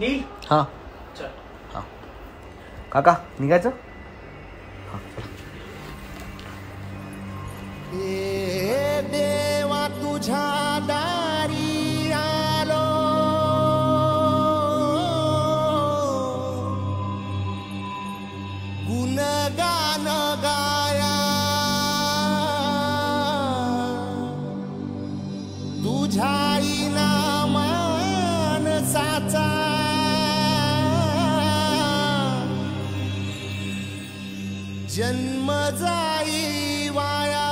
नील हां. चल. हां. काका निघायचं? हां देवा तुझ्या दारी आलो. गुणगान गाया. तुझ्या मानसाचा 怎么在意我呀？